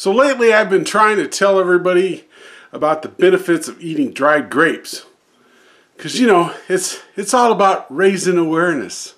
So lately I've been trying to tell everybody about the benefits of eating dried grapes. Cause you know, it's it's all about raising awareness.